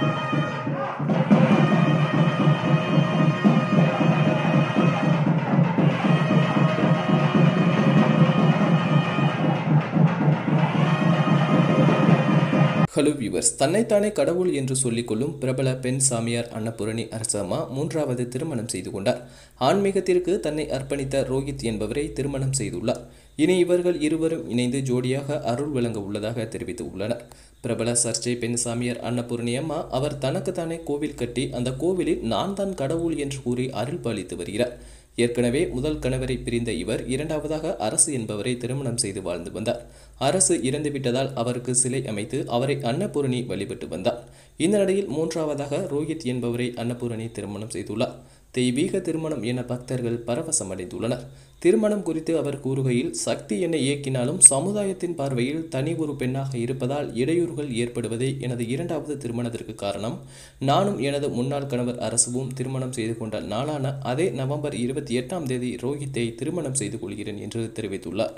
Thank you. Hello viewers தன்னைத்தானே கடவுள் என்று சொல்லிக்கொள்ளும் பிரபல பெண் சாமியார் அன்னபூரணி அரசம்மா மூன்றாவது திருமணம் செய்து கொண்டார். ஆன்மீகத்திற்கு தன்னை அர்ப்பணித்த ரோஹித் என்பவரை திருமணம் செய்துள்ளார். இனி இவர்கள் இருவரும் இணைந்து ஜோடியாக அருள் வழங்க உள்ளதாக தெரிவித்து உள்ளனர். பிரபல சர்ச்சை பெண் சாமியார் அன்னபூரணி அம்மா அவர் தனக்குத்தானே கோவில் கட்டி அந்த கோவிலில் நான் தான் கடவுள் என்று கூறி அருள் பாலித்து வருகிறார். ஏற்கனவே முதல் கணவரை பிரிந்த இவர் இரண்டாவதாக அரசு என்பவரை திருமணம் செய்து வாழ்ந்து வந்தார். அரசு இறந்துவிட்டதால் அவருக்கு சிலை அமைத்து அவரை அன்னபூரணி வழிபட்டு வந்தார். இந்த நிலையில் மூன்றாவதாக ரோஹித் என்பவரை அன்னபூரணி திருமணம் செய்துள்ளார். தெய்வீக திருமணம் என பக்தர்கள் பரவசம் அடைந்துள்ளனர். திருமணம் குறித்து அவர் கூறுகையில் சக்தி என்னை இயக்கினாலும் சமுதாயத்தின் பார்வையில் தனி ஒரு பெண்ணாக இருப்பதால் இடையூறுகள் ஏற்படுவதே எனது இரண்டாவது திருமணத்திற்கு காரணம். நானும் எனது முன்னாள் கணவர் அரசுவும் திருமணம் செய்து கொண்ட நாளான அதே நவம்பர் இருபத்தி எட்டாம் தேதி ரோஹித்தை திருமணம் செய்து கொள்கிறேன் என்று தெரிவித்துள்ளார்.